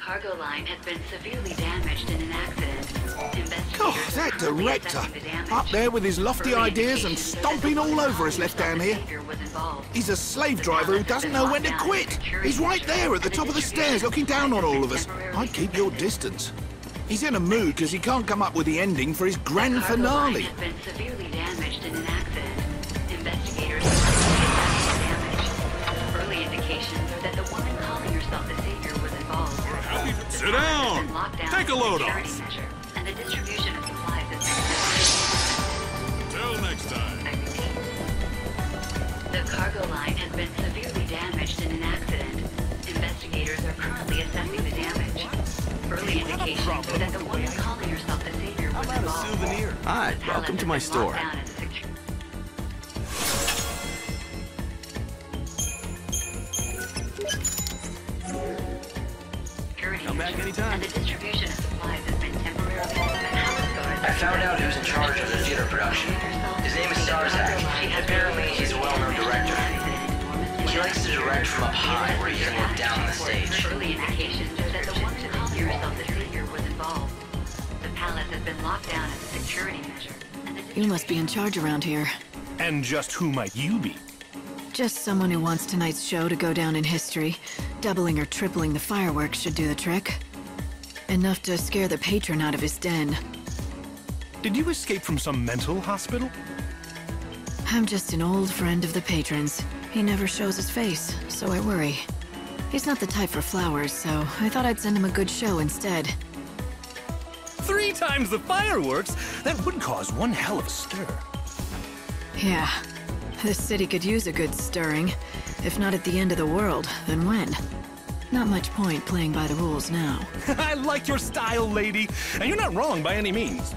cargo line has been severely damaged in an accident. Oh, God, that director! the. Up there with his lofty ideas and stomping all over us left down here. the savior was involved. He's a slave driver who doesn't know when to quit. He's right there at the top of the stairs looking down on all of us. I'd keep your distance. He's in a mood because he can't come up with the ending for his grand finale. Sit palace has down. been locked down Take a load off. measure, and the distribution of supplies has been temporarily Till next time. The cargo line has been severely damaged in an accident. Investigators are currently assessing the damage. Early indications that the woman calling herself the savior was involved. Hi, welcome to my store. Production. His name is Starzak. Apparently, he's a well-known director. He likes to direct from up high where he can look down on the stage. Early indications that the woman calling herself the savior was involved. The palace has been locked down as a security measure. You must be in charge around here. And just who might you be? Just someone who wants tonight's show to go down in history. Doubling or tripling the fireworks should do the trick. Enough to scare the patron out of his den. Did you escape from some mental hospital? I'm just an old friend of the patron's. He never shows his face, so I worry. He's not the type for flowers, so I thought I'd send him a good show instead. Three times the fireworks? That would cause one hell of a stir. Yeah, this city could use a good stirring. If not at the end of the world, then when? Not much point playing by the rules now. I like your style, lady. And you're not wrong by any means.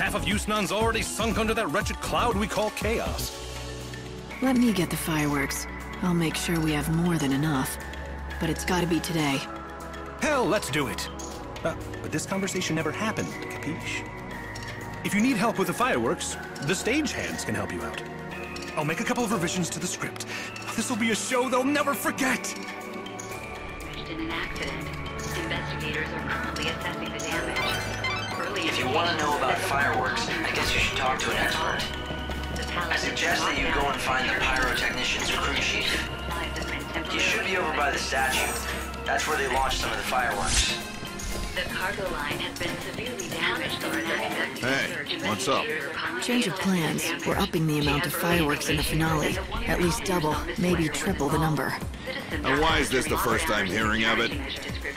Half of Yusnaan's already sunk under that wretched cloud we call chaos. Let me get the fireworks. I'll make sure we have more than enough. But it's gotta be today. Hell, let's do it. Uh, but this conversation never happened, capiche? If you need help with the fireworks, the stagehands can help you out. I'll make a couple of revisions to the script. This'll be a show they'll never forget. damaged in an accident. Investigators are currently assessing the damage. Early If you want to know about indications that the fireworks, I guess you should talk to an expert. I palace has been suggest that you go and find the as a security pyrotechnician's crew chief. Supplies He should be over by the statue. That's where they launched some of the fireworks. The cargo line has been severely damaged in an. Hey, what's up? Change of plans. We're upping the amount of fireworks in the finale. At least double, maybe triple the number. And why is this the first I'm hearing of it?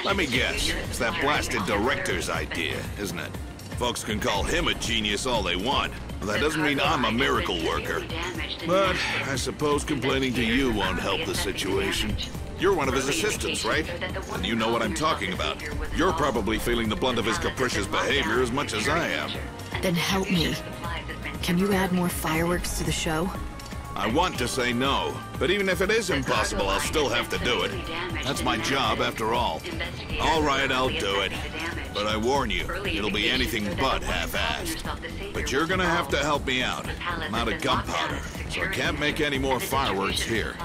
Let me guess. It's that blasted director's idea, isn't it? Folks can call him a genius all they want. But that doesn't mean I'm a miracle worker. But I suppose complaining to you won't help the situation. You're one of his assistants, right? And you know what I'm talking about. You're probably feeling the blunt of his capricious behavior as much as I am. Then help me. Can you add more fireworks to the show? I want to say no, but even if it is impossible, I'll still have to do it. That's my job, after all. All right, I'll do it. But I warn you, it'll be anything but half-assed. But you're gonna have to help me out. I'm out of gunpowder, so I can't make any more fireworks here.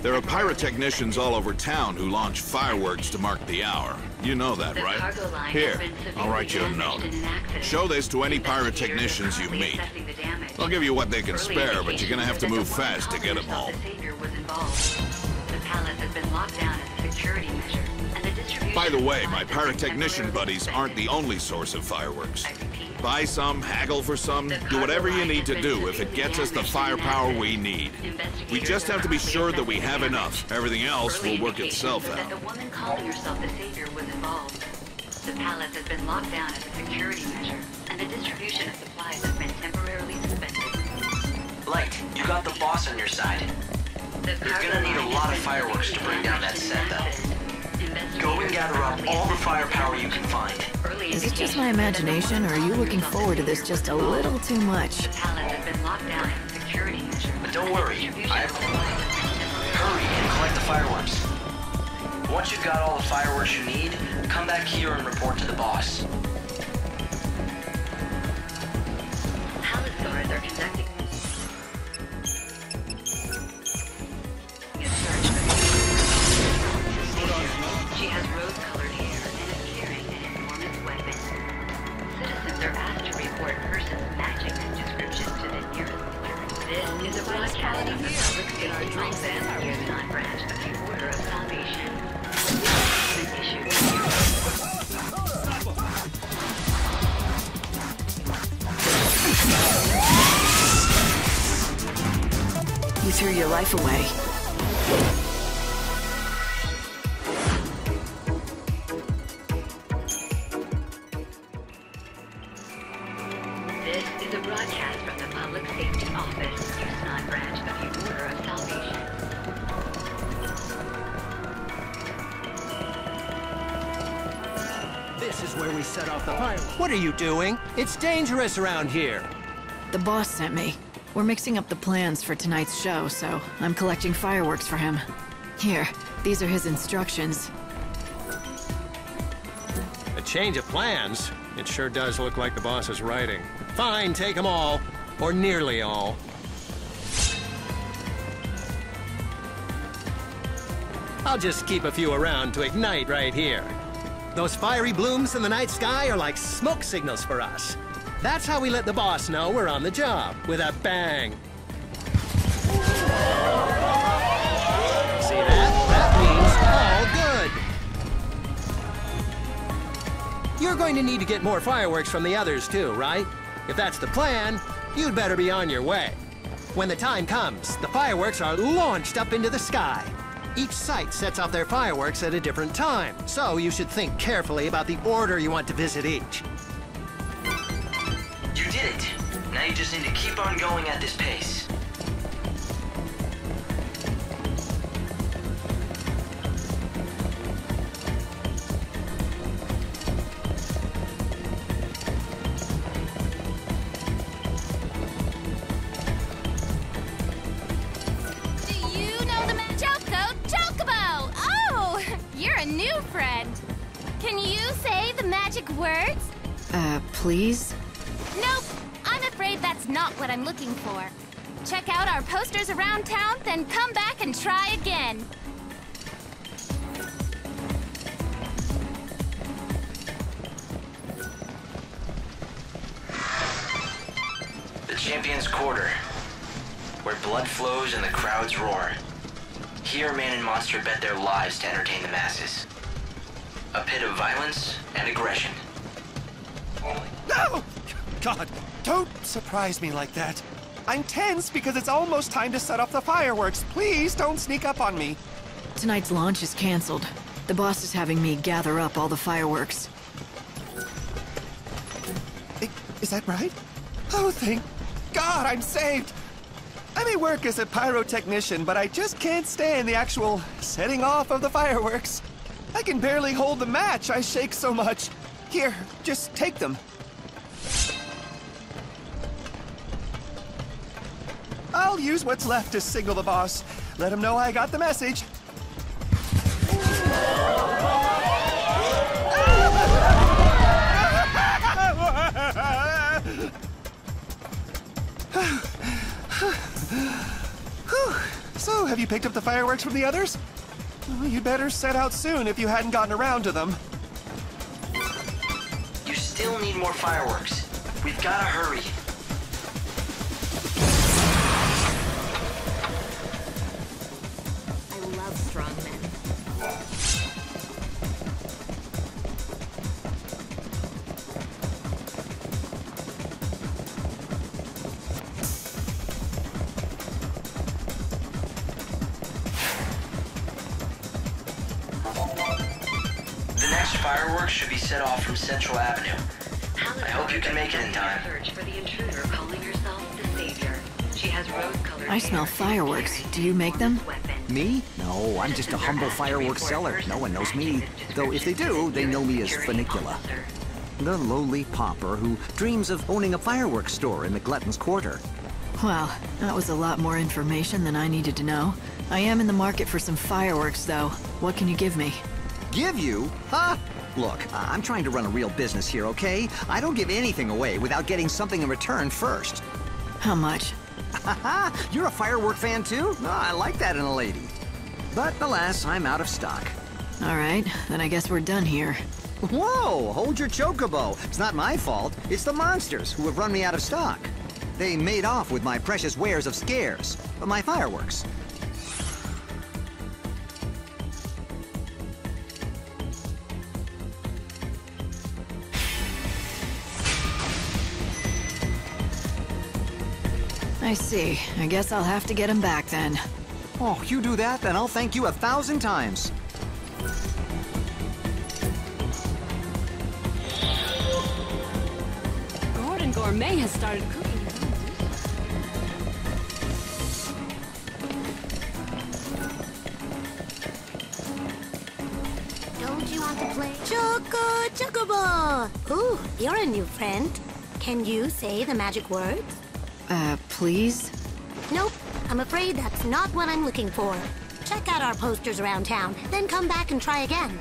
There are pyrotechnicians all over town who launch fireworks to mark the hour. You know that, right? Here, I'll write you a note. Show this to any pyrotechnicians you meet. I'll give you what they can spare, but you're gonna have to move fast to get them home. By the way, my pyrotechnician buddies aren't the only source of fireworks. Buy some, haggle for some, do whatever you need to do if it gets us the firepower we need. We just have to be sure that we have enough. Everything else will work itself out. the woman calling herself the savior was involved. The palace has been locked down as a security measure, and the distribution of supplies has been temporarily you got the boss on your side. You're gonna need a lot of fireworks to bring down that set, though. Go and gather up all the firepower you can find. Is it just my imagination, or are you looking forward to this just a little too much? The palace has been locked down as a security measure. But don't worry, I have Hurry and collect the fireworks. Once you've got all the fireworks you need, come back here and report to the boss. Broadcast from the Public Safety Office, Yusnaan branch of the Order of Salvation. This is where we set off the fire. What are you doing? It's dangerous around here. The boss sent me. We're mixing up the plans for tonight's show, so I'm collecting fireworks for him. Here, these are his instructions. A change of plans? It sure does look like the boss is writing. Fine, take them all. Or nearly all. I'll just keep a few around to ignite right here. Those fiery blooms in the night sky are like smoke signals for us. That's how we let the boss know we're on the job, with a bang. See that? That means all good. You're going to need to get more fireworks from the others too, right? If that's the plan, you'd better be on your way. When the time comes, the fireworks are launched up into the sky. Each site sets off their fireworks at a different time, so you should think carefully about the order you want to visit each. You did it. Now you just need to keep on going at this pace. Try again. The Champion's Quarter, where blood flows and the crowds roar. Here, man and monster bet their lives to entertain the masses. A pit of violence and aggression. No! God, don't surprise me like that. I'm tense because it's almost time to set off the fireworks. Please don't sneak up on me. Tonight's launch is canceled. The boss is having me gather up all the fireworks. I- Is that right? Oh, thank God I'm saved. I may work as a pyrotechnician, but I just can't stand the actual setting off of the fireworks. I can barely hold the match. I shake so much. Here, just take them. I'll use what's left to signal the boss. Let him know I got the message. So, have you picked up the fireworks from the others? Well, you'd better set out soon if you hadn't gotten around to them. You still need more fireworks. We've gotta hurry. Central Avenue. I hope you can make it in time. Search for the intruder calling herself the Savior. She has rose-colored I smell fireworks. Do you make them? Me? No, I'm just a humble fireworks seller. No one knows me. Though if they do, they know me as Funicula. The lowly pauper who dreams of owning a fireworks store in the Glutton's Quarter. Wow, that was a lot more information than I needed to know. I am in the market for some fireworks, though. What can you give me? Give you? Huh? Look, I'm trying to run a real business here, okay? I don't give anything away without getting something in return first. How much? Haha, you're a firework fan too? Oh, I like that in a lady. But alas, I'm out of stock. All right, then I guess we're done here. Whoa, hold your chocobo. It's not my fault. It's the monsters who have run me out of stock. They made off with my precious wares of scares, but my fireworks. I I see. I guess I'll have to get him back then. Oh, you do that, then I'll thank you a thousand times. Gordon Gourmet has started cooking. Don't you want to play? Choco Chocobo! Ooh, you're a new friend. Can you say the magic words? Uh, please? Nope, I'm afraid that's not what I'm looking for. Check out our posters around town, then come back and try again.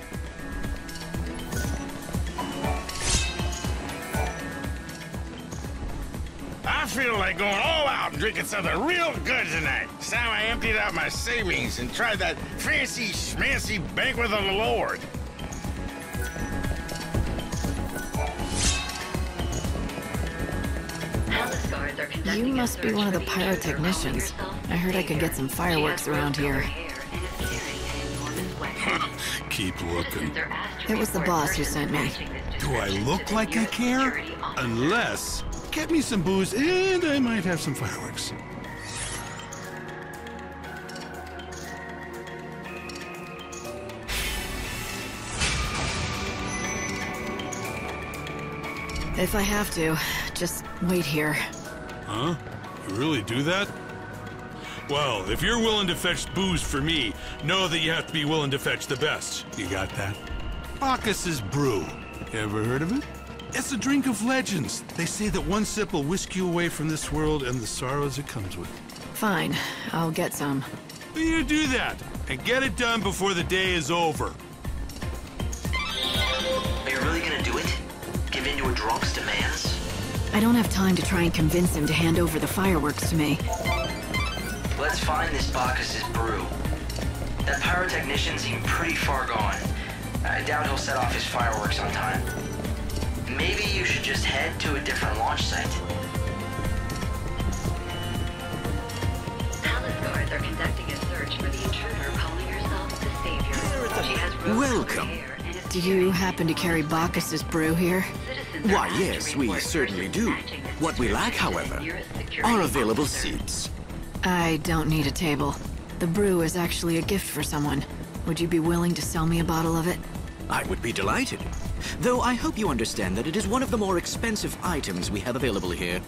I feel like going all out and drinking something real good tonight. So I emptied out my savings and tried that fancy schmancy banquet of the Lord. You must be one of the pyrotechnicians. I heard I could get some fireworks around here. hair and is carrying an enormous weapon. Keep looking. Citizens are asked to It was the boss who sent me. Do I look like I care? Unless, get me some booze and I might have some fireworks. If I have to, just wait here. Huh? You really do that? Well, if you're willing to fetch booze for me, know that you have to be willing to fetch the best. You got that? Bacchus's Brew. Ever heard of it? It's a drink of legends. They say that one sip will whisk you away from this world and the sorrows it comes with. Fine, I'll get some. But You do that, and get it done before the day is over. Are you really gonna do it? Give in to a drunk's demands? I don't have time to try and convince him to hand over the fireworks to me. Let's find this Bacchus's brew. That pyrotechnician seemed pretty far gone. I doubt he'll set off his fireworks on time. Maybe you should just head to a different launch site. Palace guards are conducting a search for the intruder calling herself the Savior. She has rose-colored Welcome. hair and is Do you happen to carry Bacchus's brew here? Why, yes, we certainly do. What we lack, description to the however, are available seats. I don't need a table. The brew is actually a gift for someone. Would you be willing to sell me a bottle of it? I would be delighted. Though I hope you understand that it is one of the more expensive items we have available here.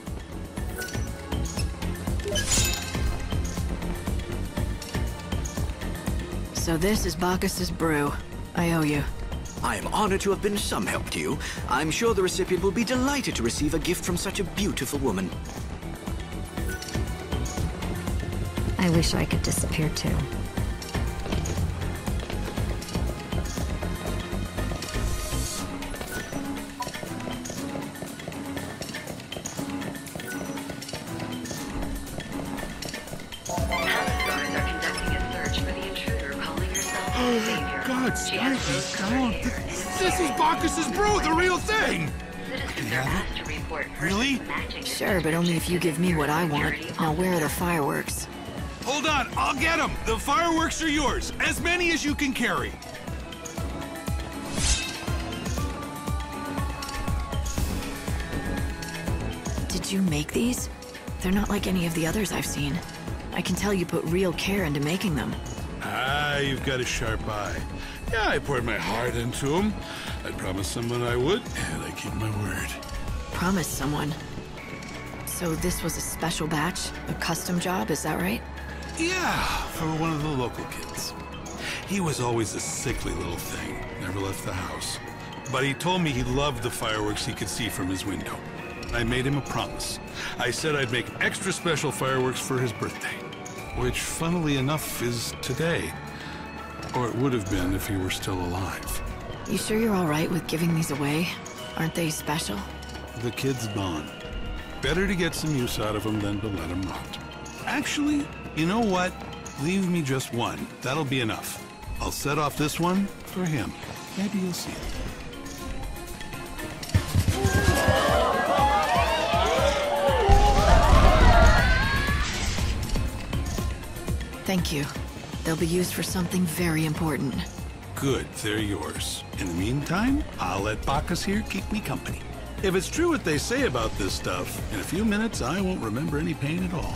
So this is Bacchus's brew. I owe you. I am honored to have been some help to you. I'm sure the recipient will be delighted to receive a gift from such a beautiful woman. I wish I could disappear too. Herself the God, She Spikey, come on. hair and is This is Bacchus's Brew, the real thing! Citizens are asked to report Really? persons matching this Sure, but only if you give me what I want. Now where are the fireworks? Hold on, I'll get them. The fireworks are yours, as many as you can carry. Did you make these? They're not like any of the others I've seen. I can tell you put real care into making them. Ah, you've got a sharp eye. Yeah, I poured my heart into them. I promised someone I would, and I keep my word. Promise someone. So this was a special batch? A custom job, is that right? Yeah, for one of the local kids. He was always a sickly little thing, never left the house. But he told me he loved the fireworks he could see from his window. I made him a promise. I said I'd make extra special fireworks for his birthday, which, funnily enough, is today. Or it would have been if he were still alive. You sure you're all right with giving these away? Aren't they special? The kid's gone. Better to get some use out of them than to let them rot. Actually, you know what? Leave me just one. That'll be enough. I'll set off this one for him. Maybe you'll see it. Thank you. They'll be used for something very important. Good, they're yours. In the meantime, I'll let Bacchus here keep me company. If it's true what they say about this stuff, in a few minutes I won't remember any pain at all.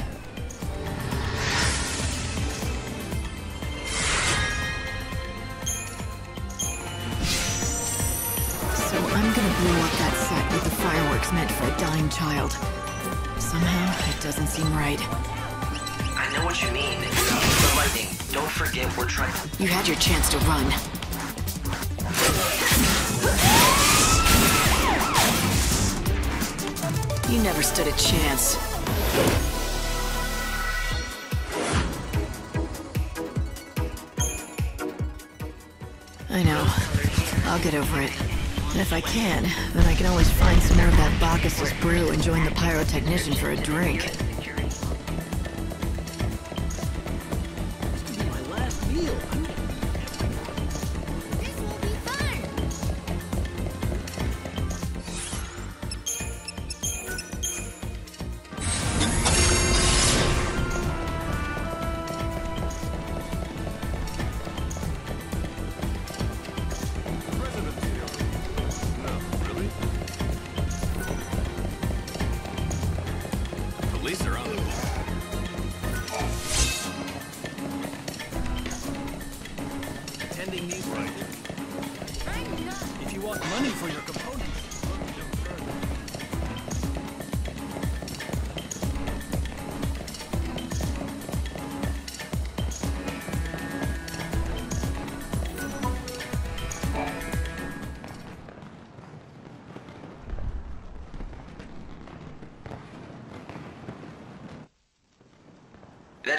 So I'm gonna blow up that set with the fireworks meant for a dying child. Somehow, it doesn't seem right. Know what you mean. But Lightning, don't forget we're trying... You had your chance to run. You never stood a chance. I know. I'll get over it. And if I can, then I can always find some more of that Bacchus's brew and join the pyrotechnician for a drink.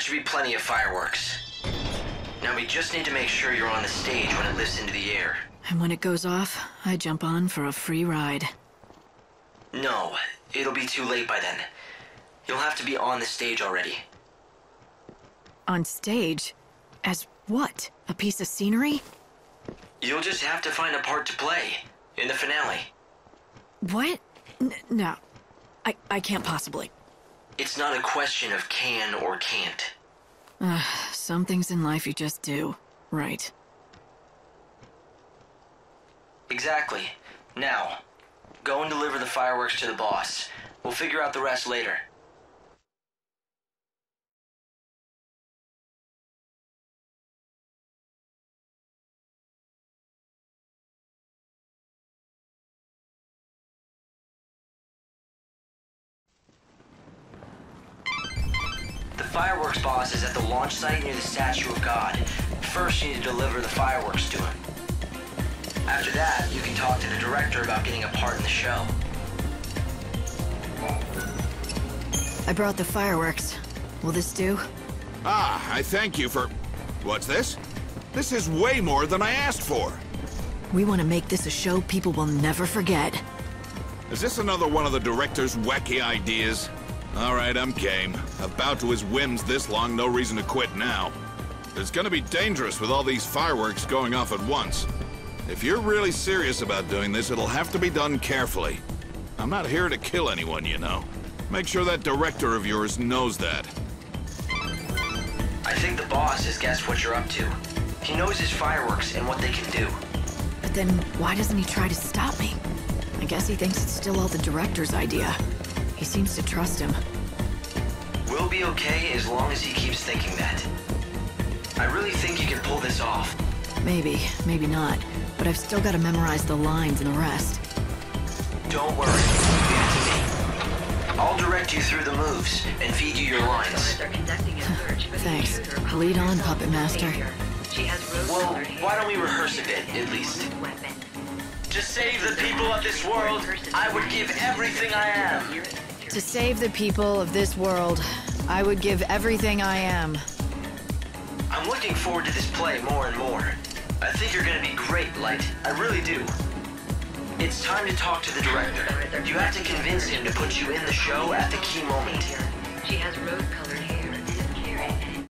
Should be plenty of fireworks. Now we just need to make sure you're on the stage when it lifts into the air. And when it goes off, I jump on for a free ride. No, it'll be too late by then. You'll have to be on the stage already. On stage? As what? A piece of scenery? You'll just have to find a part to play in the finale. What? N- no. I, I can't possibly. It's not a question of can or can't. Uh, some things in life you just do. Right. Exactly. Now, go and deliver the fireworks to the boss. We'll figure out the rest later. Fireworks boss is at the launch site near the Statue of God. First, you need to deliver the fireworks to him. After that, you can talk to the director about getting a part in the show. I brought the fireworks. Will this do? Ah, I thank you for... What's this? This is way more than I asked for. We want to make this a show people will never forget. Is this another one of the director's wacky ideas? All right, I'm game. About to his whims this long, no reason to quit now. It's gonna be dangerous with all these fireworks going off at once. If you're really serious about doing this, it'll have to be done carefully. I'm not here to kill anyone, you know. Make sure that director of yours knows that. I think the boss has guessed what you're up to. He knows his fireworks and what they can do. But then why doesn't he try to stop me? I guess he thinks it's still all the director's idea. He seems to trust him. We'll be okay as long as he keeps thinking that. I really think you can pull this off. Maybe, maybe not. But I've still got to memorize the lines and the rest. Don't worry. Leave it to me. I'll direct you through the moves and feed you your lines. Thanks. Lead on, Puppet Master. Well, why don't we rehearse a bit, at least? To save the people of this world, I would give everything I am. To save the people of this world, I would give everything I am. I'm looking forward to this play more and more. I think you're gonna be great, Light. I really do. It's time to talk to the director. You have to convince him to put you in the show at the key moment. She has rose-colored